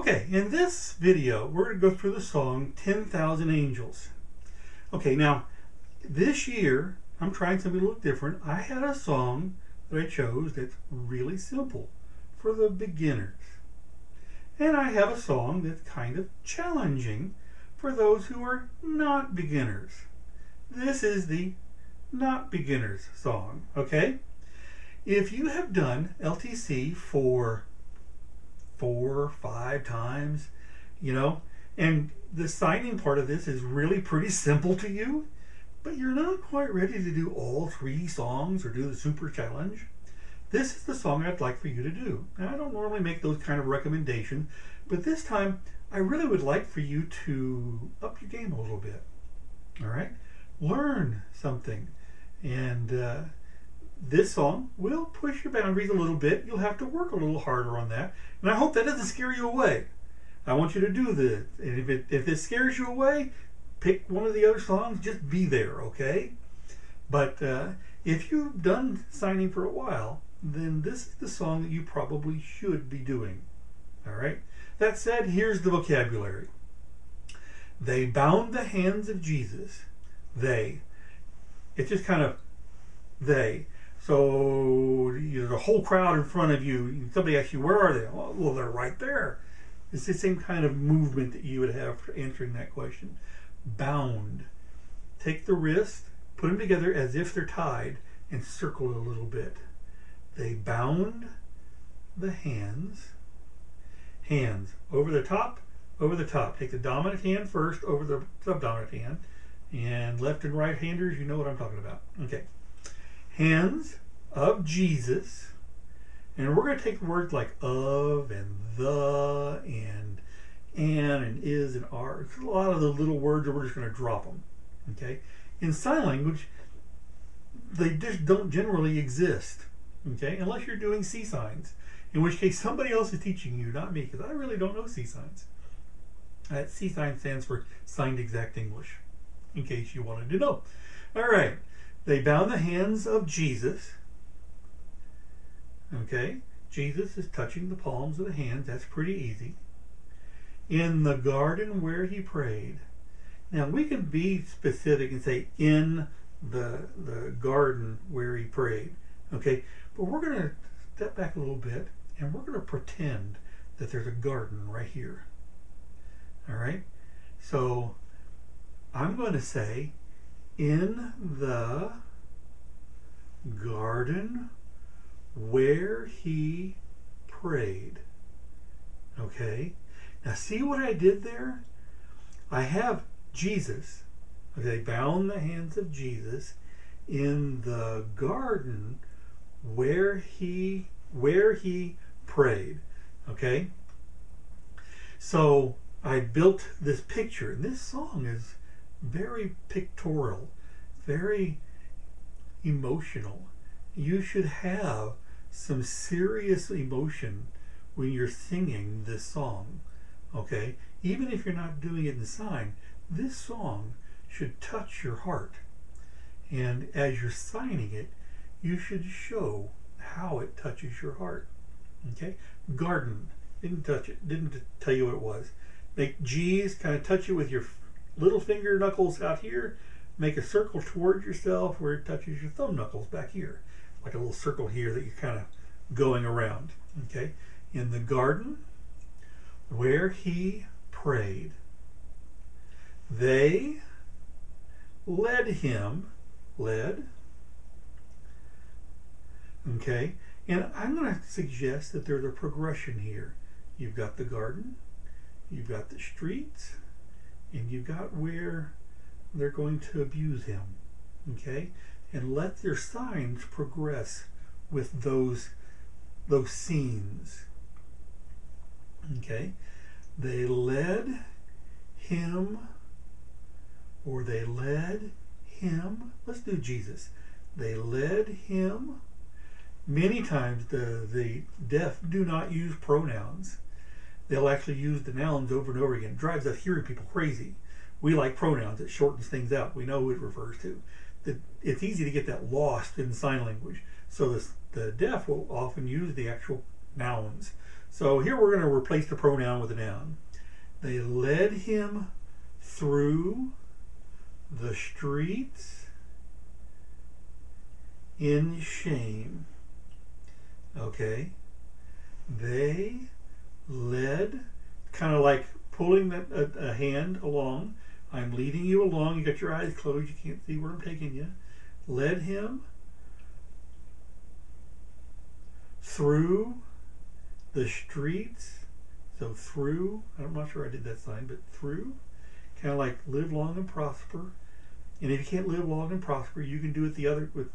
Okay, in this video, we're going to go through the song 10,000 Angels. Okay, now, this year, I'm trying something a little different. I had a song that I chose that's really simple for the beginners. And I have a song that's kind of challenging for those who are not beginners. This is the not beginners song, okay? If you have done LTC for four five times, you know, and the signing part of this is really pretty simple to you, but you're not quite ready to do all three songs or do the super challenge, this is the song I'd like for you to do. I don't normally make those kind of recommendations, but this time I really would like for you to up your game a little bit. All right? Learn something. And uh, this song will push your boundaries a little bit. You'll have to work a little harder on that. And I hope that doesn't scare you away. I want you to do this. And if it, if it scares you away, pick one of the other songs. Just be there, okay? But uh, if you've done signing for a while, then this is the song that you probably should be doing. All right? That said, here's the vocabulary. They bound the hands of Jesus. They. It's just kind of they. So you know, the whole crowd in front of you, somebody asks you, where are they? Oh, well, they're right there. It's the same kind of movement that you would have for answering that question. Bound. Take the wrist, put them together as if they're tied, and circle it a little bit. They bound the hands. Hands over the top, over the top. Take the dominant hand first over the subdominant hand. And left and right handers, you know what I'm talking about. Okay hands of Jesus. And we're going to take words like of and the and and and is and are. A lot of the little words, we're just going to drop them. Okay? In sign language, they just don't generally exist. Okay? Unless you're doing SEE signs, in which case somebody else is teaching you, not me, because I really don't know SEE signs. That SEE sign stands for Signed Exact English, in case you wanted to know. All right. They bound the hands of Jesus. Okay? Jesus is touching the palms of the hands. That's pretty easy. In the garden where he prayed. Now we can be specific and say in the the garden where he prayed. Okay? But we're going to step back a little bit and we're going to pretend that there's a garden right here. All right? So I'm going to say in the garden where he prayed. Okay? Now, see what I did there? I have Jesus. Okay, bound the hands of Jesus in the garden where he where he prayed. Okay? So I built this picture, and this song is very pictorial, very emotional. You should have some serious emotion when you're singing this song. Okay? Even if you're not doing it in sign, this song should touch your heart. And as you're signing it, you should show how it touches your heart. Okay? Garden. Didn't touch it. Didn't tell you what it was. Make G's, kind of touch it with your little finger knuckles out here, make a circle towards yourself where it touches your thumb knuckles back here, like a little circle here that you're kind of going around. Okay, in the garden where he prayed, they led him, led. Okay, and I'm going to suggest that there's a progression here. You've got the garden, you've got the streets, and you got where they're going to abuse him. Okay? And let their signs progress with those those scenes. Okay? They led him or they led him. Let's do Jesus. They led him. Many times the, the deaf do not use pronouns they'll actually use the nouns over and over again. It drives us hearing people crazy. We like pronouns. It shortens things out. We know who it refers to. It's easy to get that lost in sign language. So the, the deaf will often use the actual nouns. So here we're going to replace the pronoun with a noun. They led him through the streets in shame. Okay? They led, kind of like pulling that, a, a hand along. I'm leading you along. You got your eyes closed. You can't see where I'm taking you. Led him through the streets. So through, I'm not sure I did that sign, but through, kind of like live long and prosper. And if you can't live long and prosper, you can do it the other with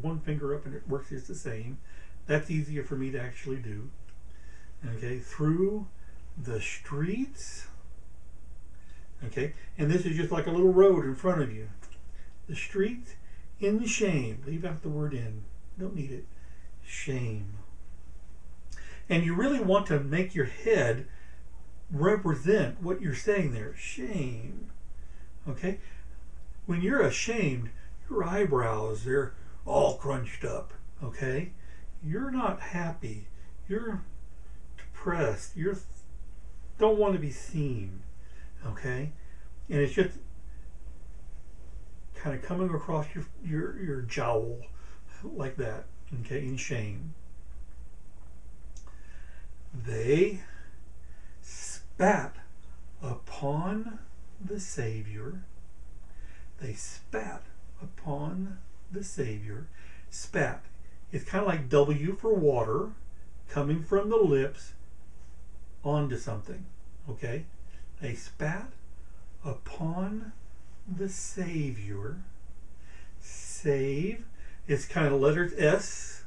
one finger up, and it works just the same. That's easier for me to actually do. Okay, through the streets. Okay, and this is just like a little road in front of you. The streets in shame. Leave out the word in. Don't need it. Shame. And you really want to make your head represent what you're saying there. Shame. Okay? When you're ashamed, your eyebrows, they're all crunched up. Okay? You're not happy. You're depressed. You don't want to be seen. Okay? And it's just kind of coming across your, your, your jowl like that. Okay? In shame. They spat upon the Savior. They spat upon the Savior. Spat. It's kind of like W for water coming from the lips onto something. Okay? They spat upon the Savior. Save. It's kind of letters S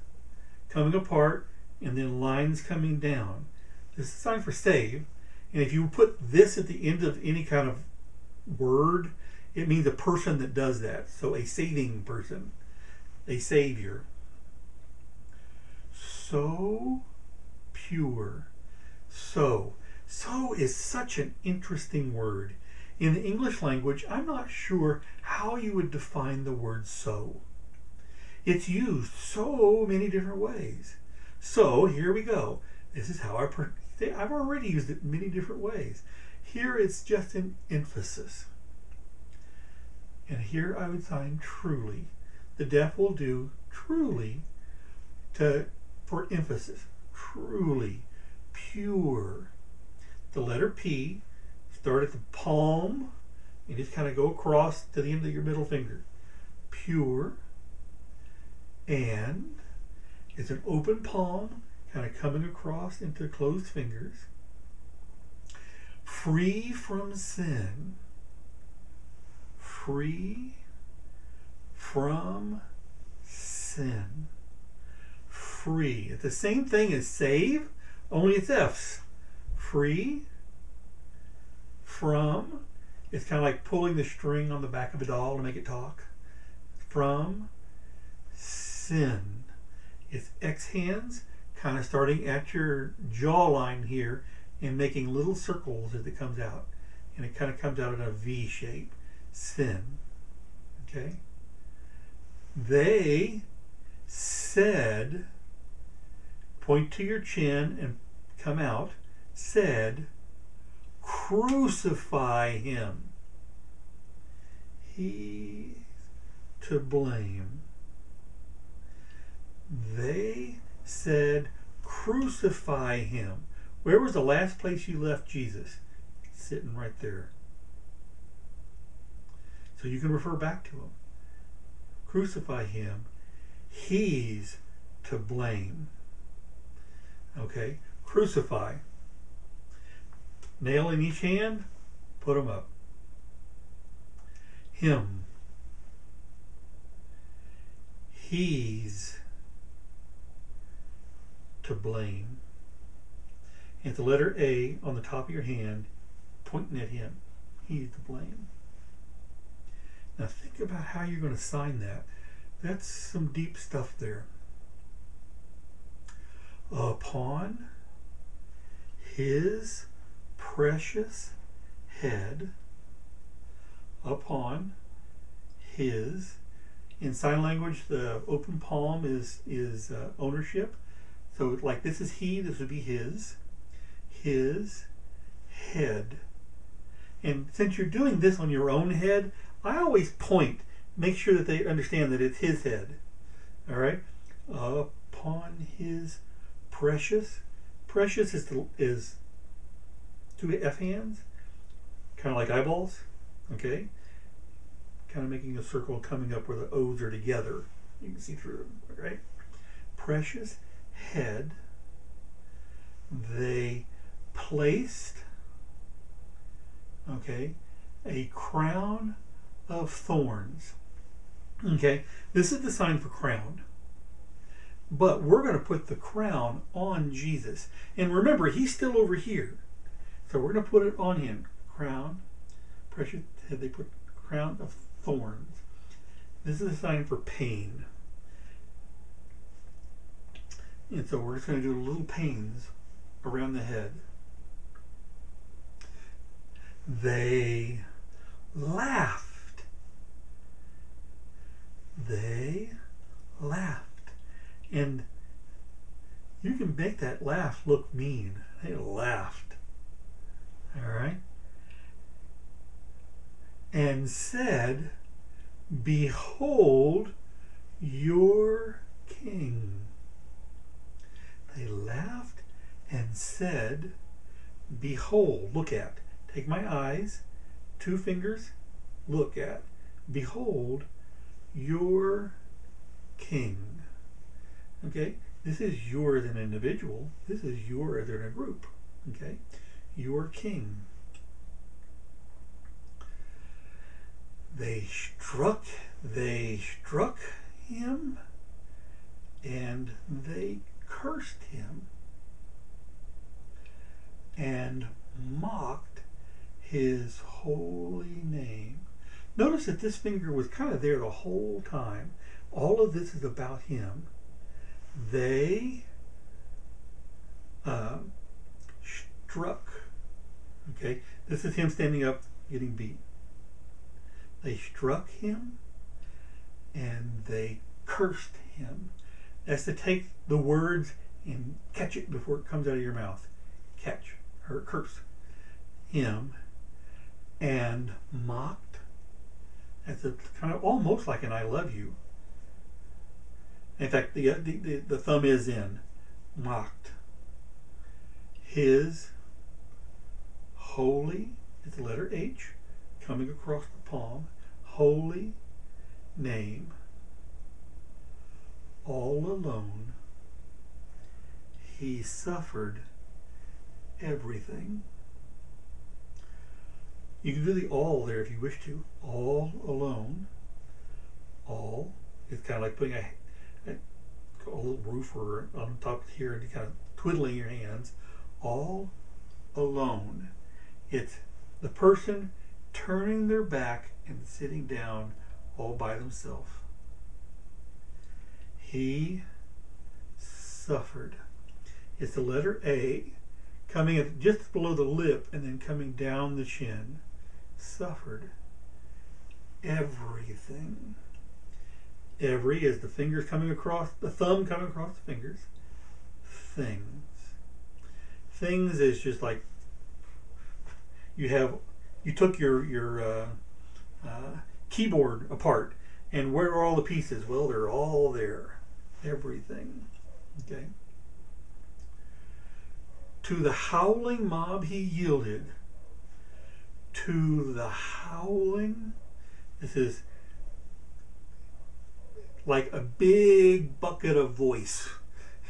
coming apart and then lines coming down. This is a sign for save. And if you put this at the end of any kind of word, it means a person that does that. So a saving person, a savior. So pure. So. So is such an interesting word. In the English language, I'm not sure how you would define the word so. It's used so many different ways. So here we go. This is how I, I've already used it many different ways. Here it's just an emphasis. And here I would sign truly. The deaf will do truly to for emphasis. Truly, pure. The letter P, start at the palm and just kind of go across to the end of your middle finger. Pure. And it's an open palm kind of coming across into closed fingers. Free from sin. Free from sin. Free. It's the same thing as save, only F's. Free from. It's kind of like pulling the string on the back of a doll to make it talk. From sin. It's X hands kind of starting at your jawline here and making little circles as it comes out. And it kind of comes out in a V shape. Sin. Okay? They said, point to your chin and come out, said, crucify him. He's to blame. They said, Crucify him. Where was the last place you left Jesus? Sitting right there. So you can refer back to him. Crucify him. He's to blame. Okay? Crucify. Nail in each hand, put them up. Him. He's to blame. And the letter A on the top of your hand, pointing at him. He's to blame. Now think about how you're going to sign that. That's some deep stuff there. Upon his precious head, upon his, in sign language, the open palm is is uh, ownership. So like this is he, this would be his. his head. And since you're doing this on your own head, I always point, make sure that they understand that it's his head. All right? Upon his precious. Precious is, the, is two F hands, kind of like eyeballs. Okay? Kind of making a circle coming up where the O's are together. You can see through them, right? Precious head. They placed okay, a crown of thorns. Okay, this is the sign for crown. But we're going to put the crown on Jesus. And remember, he's still over here. So we're going to put it on him. Crown, precious head, they put crown of thorns. This is a sign for pain. And so we're just going to do little pains around the head. They laughed. They laughed. And you can make that laugh look mean. They laughed. All right? And said, Behold your king. They laughed and said, Behold, look at. Take my eyes, two fingers, look at. Behold your king. Okay? This is your as an individual. This is your as in a group. Okay? Your king. They struck, they struck him and they cursed him and mocked his holy name. Notice that this finger was kind of there the whole time. All of this is about him. They uh, struck. Okay, this is him standing up, getting beat. They struck him and they cursed him. That's to take the words and catch it before it comes out of your mouth. Catch or curse him and mocked. That's a kind of almost like an I love you. In fact, the, the, the, the thumb is in. Mocked. His holy, it's the letter H, coming across the palm, holy name, all alone, he suffered everything. You can do the all there if you wish to. All alone. All. It's kind of like putting a, a, little roofer on top here and kind of twiddling your hands. All alone. It's the person turning their back and sitting down all by themselves. He suffered. It's the letter A coming just below the lip and then coming down the chin suffered everything. Every is the fingers coming across, the thumb coming across the fingers. Things. Things is just like you have, you took your your uh, uh, keyboard apart, and where are all the pieces? Well, they're all there. Everything. Okay. To the howling mob he yielded to the howling. This is like a big bucket of voice.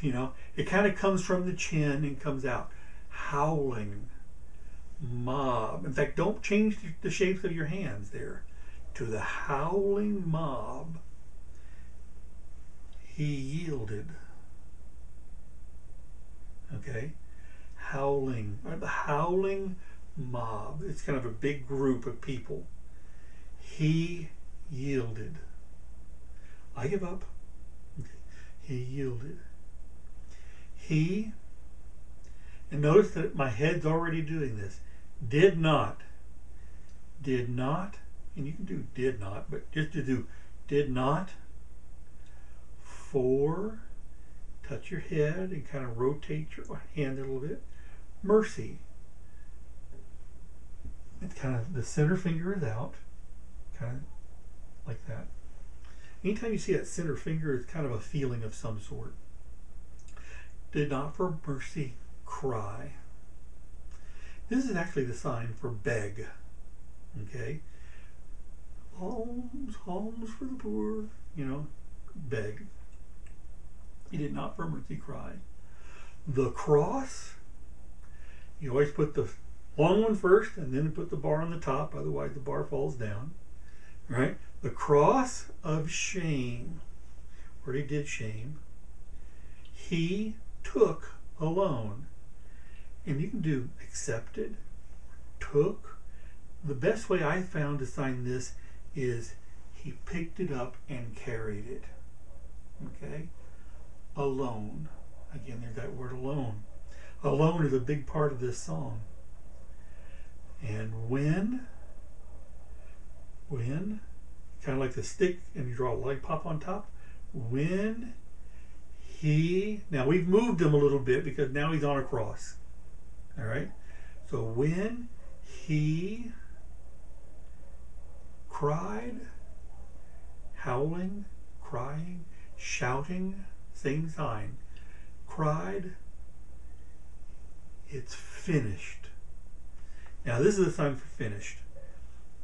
You know, it kind of comes from the chin and comes out. Howling mob. In fact, don't change the shapes of your hands there. To the howling mob, he yielded. Okay? Howling. Uh, the howling mob. It's kind of a big group of people. He yielded. I give up. He yielded. He, and notice that my head's already doing this, did not, did not, and you can do did not, but just to do did not, for, touch your head and kind of rotate your hand a little bit, mercy. It's kind of the center finger is out, kind of like that. Anytime you see that center finger, it's kind of a feeling of some sort. Did not for mercy cry. This is actually the sign for beg. Okay? Alms, alms for the poor, you know, beg. He did not for mercy cry. The cross, you always put the long one first and then put the bar on the top, otherwise the bar falls down. Right? The cross of shame, where he did shame, he took alone. And you can do accepted, took. The best way I found to sign this is he picked it up and carried it. Okay? Alone. Again, there's that word alone. Alone is a big part of this song. And when, when, kind of like the stick and you draw a light pop on top, when he, now we've moved him a little bit because now he's on a cross. All right? So when he cried, howling, crying, shouting, same sign, cried, it's finished. Now, this is the sign for finished.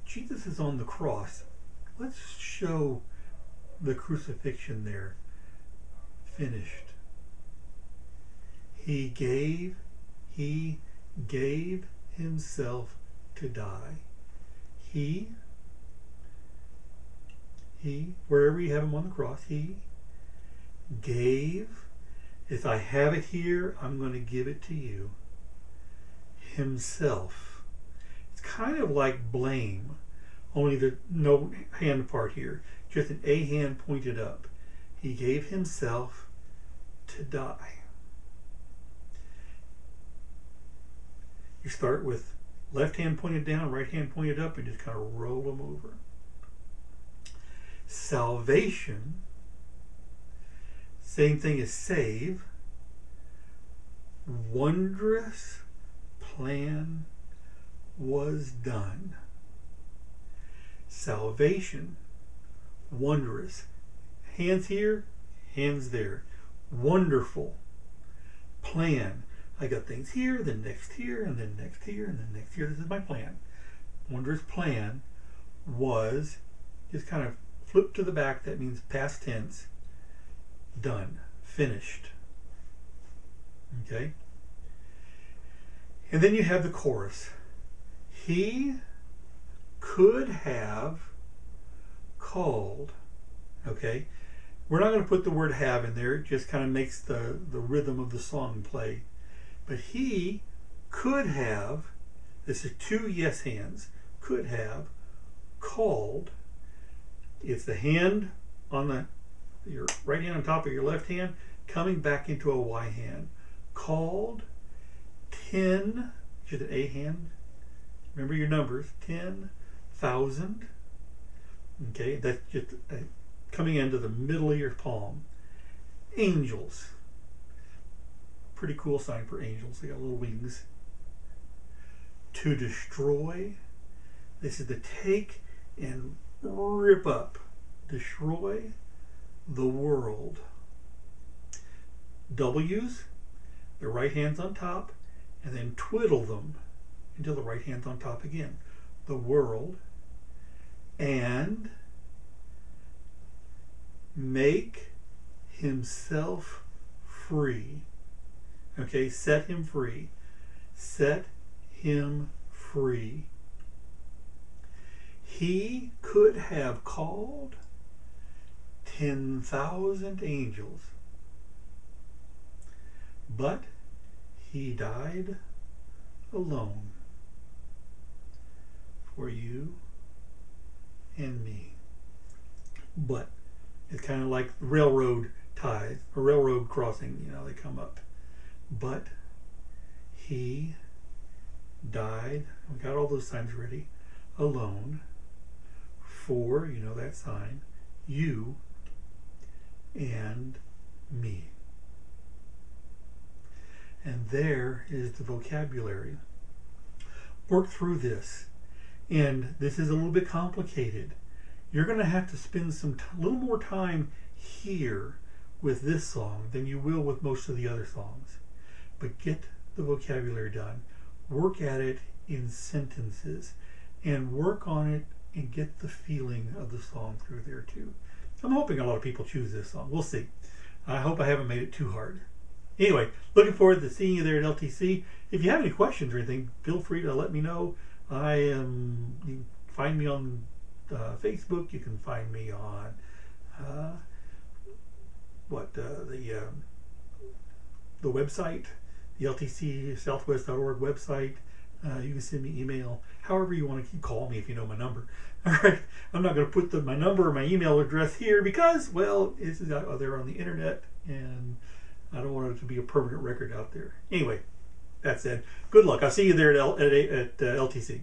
Jesus is on the cross. Let's show the crucifixion there. Finished. He gave, he gave himself to die. He, he, wherever you have him on the cross, he gave. If I have it here, I'm going to give it to you. Himself. Kind of like blame, only the no hand part here, just an A hand pointed up. He gave himself to die. You start with left hand pointed down, right hand pointed up, and just kind of roll them over. Salvation, same thing as save. Wondrous plan was done. Salvation, wondrous. Hands here, hands there. Wonderful plan. I got things here, then next here, and then next here, and then next here. This is my plan. Wondrous plan was just kind of flip to the back. That means past tense. Done. Finished. Okay? And then you have the chorus. He could have called. Okay? We're not going to put the word have in there. It just kind of makes the, the rhythm of the song play. But he could have, this is two yes hands, could have called. It's the hand on the your right hand on top of your left hand coming back into a Y hand. Called ten, just an A hand. Remember your numbers. Ten thousand. Okay, that's just uh, coming into the middle of your palm. Angels pretty cool sign for angels. They got little wings. To destroy. This is to take and rip up, destroy the world. W's, the right hand's on top, and then twiddle them until the right hand's on top again. The world. And make himself free. Okay, set him free. Set him free. He could have called 10,000 angels, but he died alone for you and me. But it's kind of like railroad ties, a railroad crossing, you know, they come up. But he died. We got all those signs ready. Alone. For, you know that sign, you and me. And there is the vocabulary. Work through this. And this is a little bit complicated. You're going to have to spend some t- little more time here with this song than you will with most of the other songs. But get the vocabulary done. Work at it in sentences and work on it and get the feeling of the song through there too. I'm hoping a lot of people choose this song. We'll see. I hope I haven't made it too hard. Anyway, looking forward to seeing you there at LTC. If you have any questions or anything, feel free to let me know. I am. You can find me on uh, Facebook. You can find me on uh, what uh, the um, the website, the LTC Southwest.org website. Uh, you can send me email, however you want to keep call me if you know my number. All right, I'm not going to put the, my number or my email address here because, well, it's out there on the internet, and I don't want it to be a permanent record out there. Anyway, that said, good luck. I'll see you there at, L, at, at uh, LTC.